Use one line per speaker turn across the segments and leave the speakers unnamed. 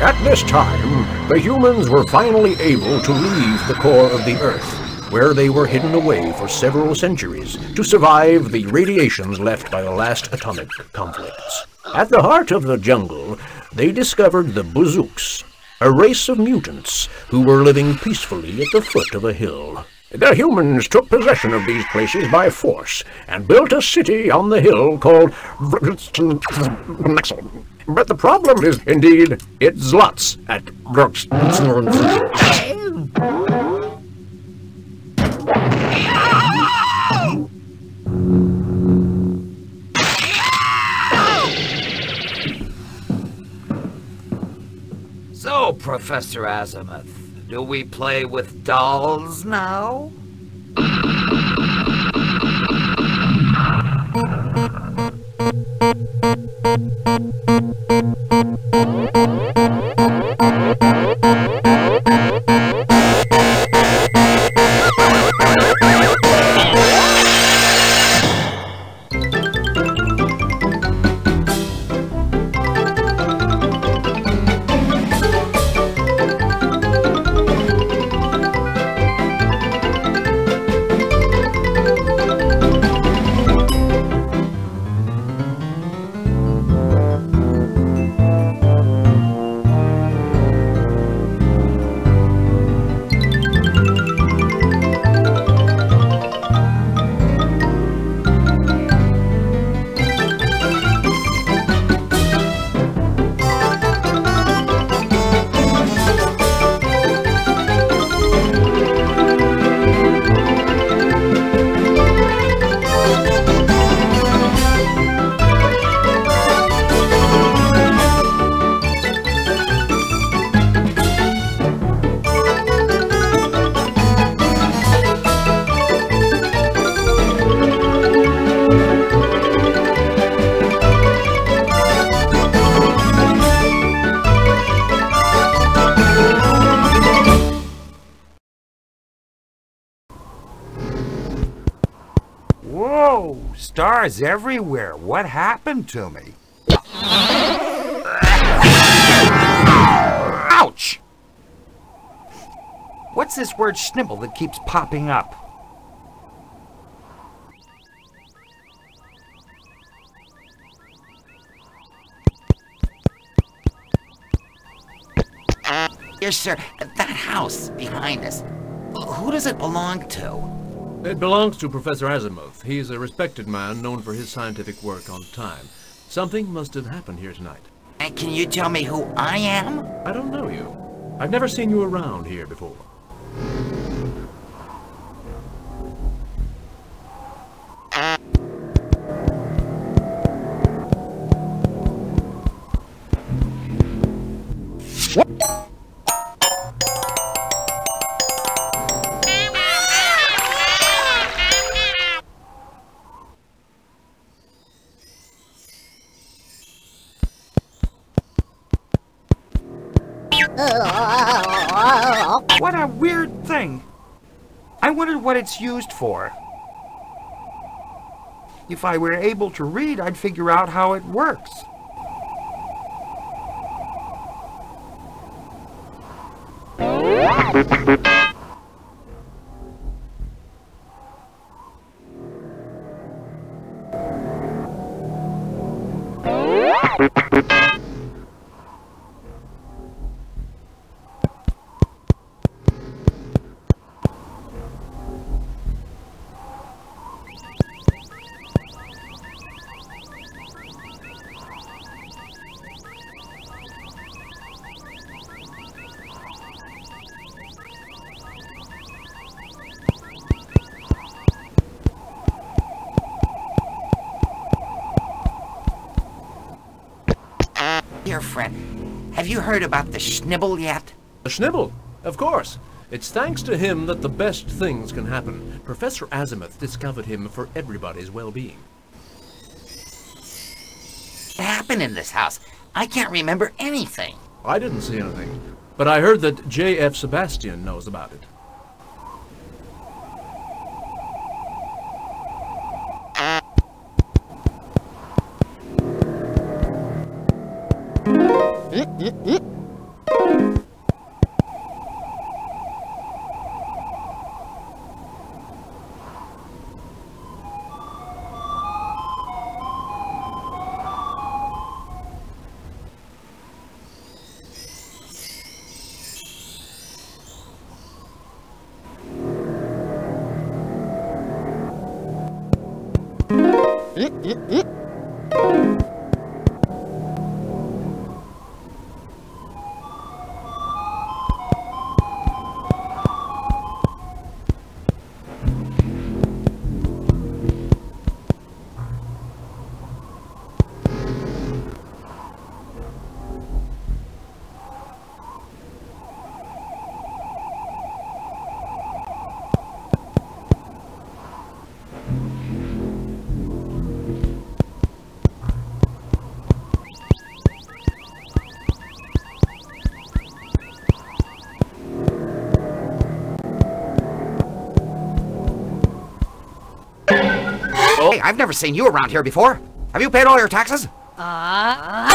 At this time, the humans were finally able to leave the core of the Earth, where they were hidden away for several centuries to survive the radiations left by the last atomic conflicts. At the heart of the jungle, they discovered the Boozooks, a race of mutants who were living peacefully at the foot of a hill. The humans took possession of these places by force and built a city on the hill called but the problem is, indeed, it's lots at Brooks.
So, Professor Azimuth, do we play with dolls now?
Stars everywhere. What happened to me? Ouch! What's this word schnibble that keeps popping up?
Yes, sir. That house behind us. Who does it belong to?
It belongs to Professor Azimuth. He's a respected man known for his scientific work on time. Something must have happened here tonight.
And can you tell me who I am?
I don't know you. I've never seen you around here before.
What a weird thing. I wondered what it's used for. If I were able to read, I'd figure out how it works.
Dear friend, have you heard about the Schnibble yet?
The Schnibble, of course. It's thanks to him that the best things can happen. Professor Azimuth discovered him for everybody's well-being.
What happened in this house? I can't remember anything.
I didn't see anything, but I heard that J.F. Sebastian knows about it. えええ？
Hey, I've never seen you around here before. Have you paid all your taxes?
A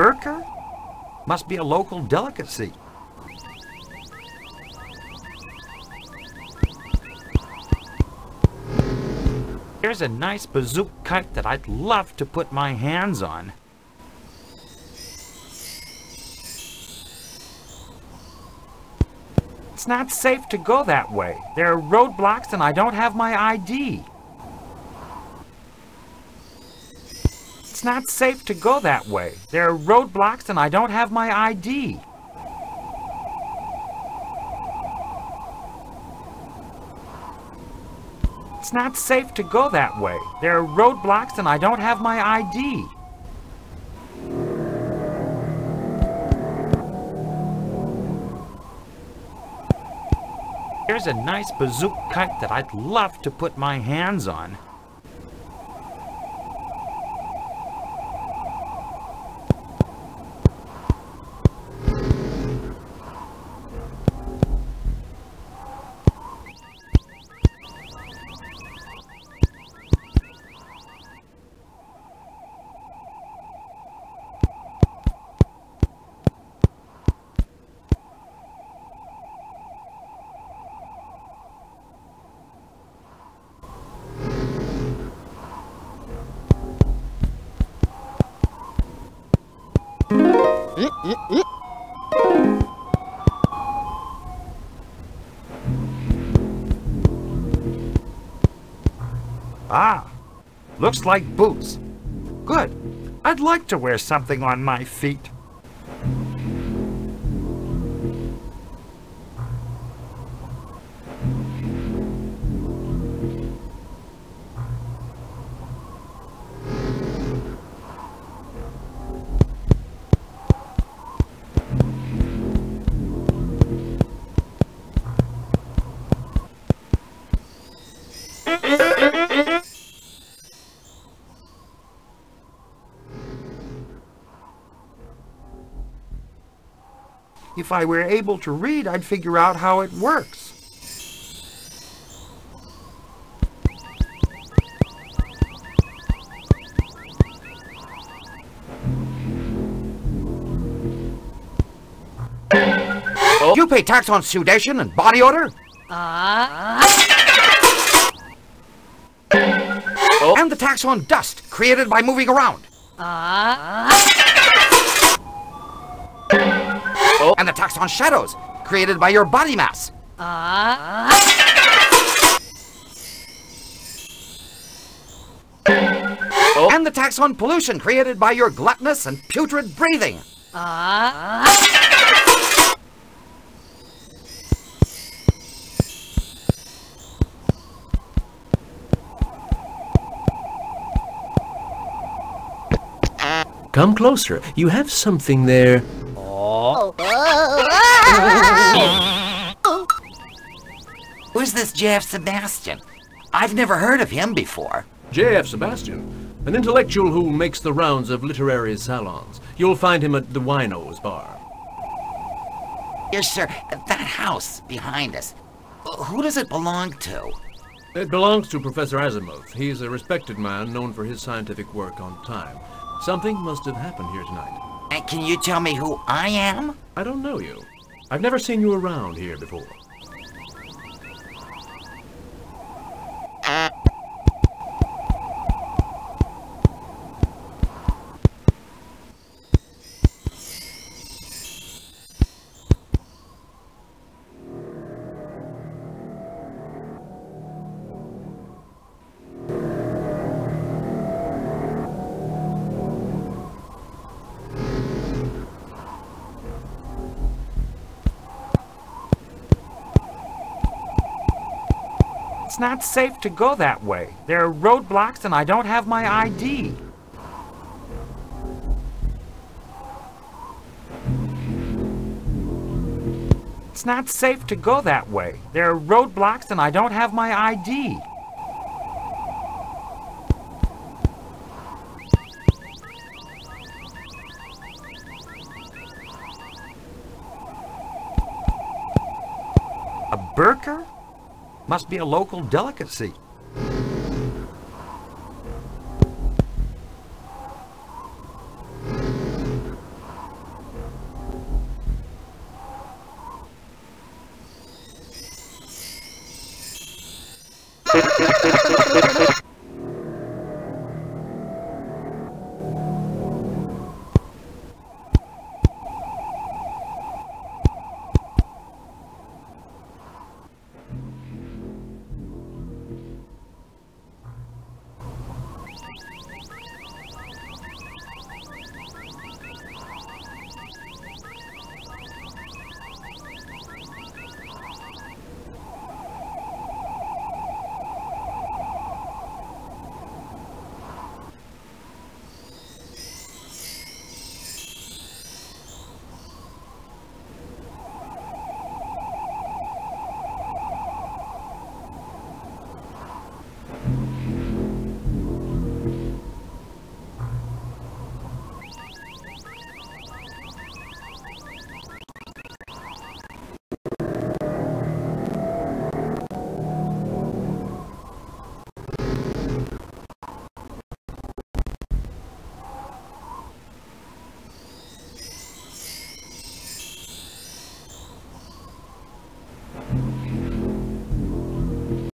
burqa? Must be a local delicacy. Here's a nice bazooka kite that I'd love to put my hands on. It's not safe to go that way. There are roadblocks and I don't have my ID. It's not safe to go that way. There are roadblocks and I don't have my ID. It's not safe to go that way. There are roadblocks and I don't have my ID. Here's a nice bazooka kite that I'd love to put my hands on. Ah, looks like boots. Good. I'd like to wear something on my feet. If I were able to read, I'd figure out how it works. Oh.
You pay tax on sudation and body odor? Uh. And the tax on dust created by moving around. Uh. And the tax on shadows created by your body mass. Uh. And the tax on pollution created by your gluttonous and putrid breathing.
Come closer. You have something there.
Who's this J.F. Sebastian? I've never heard of him before.
J.F. Sebastian, an intellectual who makes the rounds of literary salons. You'll find him at the Winos Bar.
Yes, sir. That house behind us. Who does it belong to?
It belongs to Professor Azimuth. He's a respected man known for his scientific work on time. Something must have happened here tonight.
And can you tell me who I am?
I don't know you. I've never seen you around here before.
It's not safe to go that way. There are roadblocks and I don't have my ID. It's not safe to go that way. There are roadblocks and I don't have my ID. A burker? Must be a local delicacy.